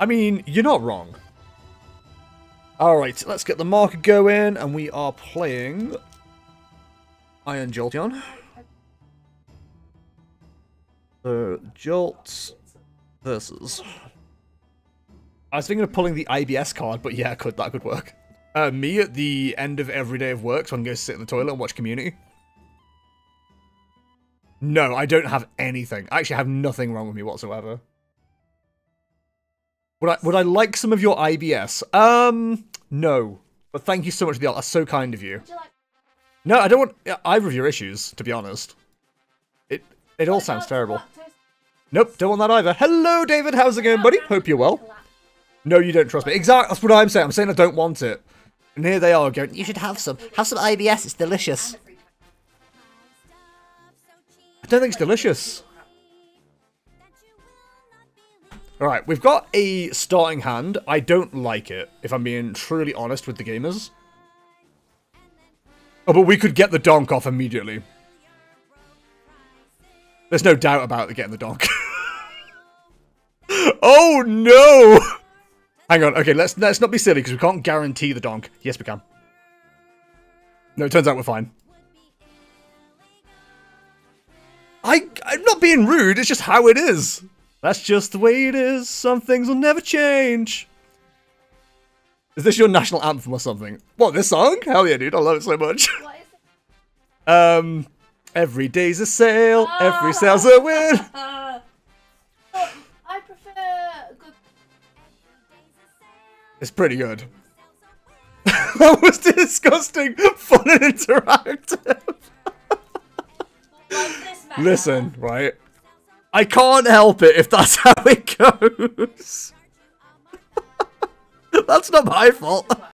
I mean, you're not wrong. Alright, let's get the marker going, and we are playing Iron Jolteon. So, Jolt versus... I was thinking of pulling the IBS card, but yeah, could that could work. Uh, me at the end of every day of work, so I can go sit in the toilet and watch Community. No, I don't have anything. I actually have nothing wrong with me whatsoever. Would I would I like some of your IBS? Um, no. But thank you so much for the art. That's so kind of you. No, I don't want either of your issues, to be honest. It it all sounds terrible. Nope, don't want that either. Hello, David. How's it going, buddy? Hope you're well. No, you don't trust me. Exactly. That's what I'm saying. I'm saying I don't want it. And here they are going, you should have some. Have some IBS. It's delicious. I don't think it's delicious. Alright, we've got a starting hand. I don't like it, if I'm being truly honest with the gamers. Oh, but we could get the donk off immediately. There's no doubt about getting the donk. oh no! Hang on, okay, let's let's not be silly because we can't guarantee the donk. Yes, we can. No, it turns out we're fine. I I'm not being rude. It's just how it is. That's just the way it is. Some things will never change. Is this your national anthem or something? What, this song? Hell yeah, dude. I love it so much. What is it? Um, every day's a sale. Every sale's a win. I prefer good. It's pretty good. that was disgusting. Fun and interactive. Like this man. Listen, right? I can't help it if that's how it goes. that's not my fault.